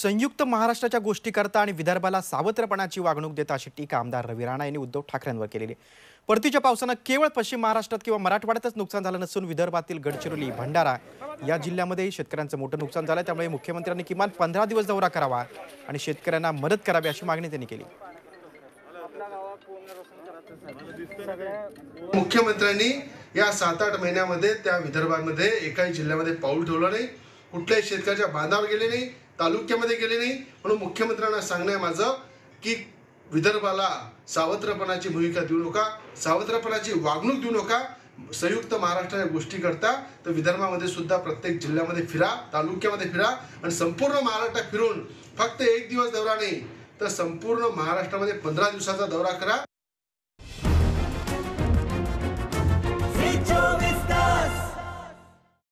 संयुक्त महाराष्ट्राच्या गोष्टी करता आणि विदर्भाला सावत्रपणाची वागणूक देता अशी टीका आमदार रवी राणा यांनी उद्धव ठाकरेंवर केलेली परतीच्या पावसानं केवळ पश्चिम महाराष्ट्रात किंवा मराठवाड्यातच नुकसान झालं नसून विदर्भातील गडचिरोली भंडारा या जिल्ह्यामध्येही शेतकऱ्यांचं मोठं नुकसान झालं त्यामुळे मुख्यमंत्र्यांनी किमान पंधरा दिवस दौरा करावा आणि शेतकऱ्यांना मदत करावी अशी मागणी त्यांनी केली. मुख्यमंत्र्यांनी या सात आठ महिन्यामध्ये त्या विदर्भामध्ये एकाही जिल्ह्यामध्ये पाऊल ठेवलं नाही. कुठल्याही शेतकऱ्याच्या बांधावर गेले नाही. तालुक्यामध्ये गेले नाही. म्हणून मुख्यमंत्र्यांना सांगणं आहे माझं की विदर्भाला सावत्रपणाची भूमिका देऊ नका. सावत्रपणाची वागणूक देऊ नका. संयुक्त महाराष्ट्राच्या गोष्टी करता तर विदर्भामध्ये सुद्धा प्रत्येक जिल्ह्यामध्ये फिरा तालुक्यामध्ये फिरा आणि संपूर्ण महाराष्ट्रात फिरून फक्त एक दिवस दौरा नाही तर संपूर्ण महाराष्ट्रामध्ये पंधरा दिवसाचा दौरा करा.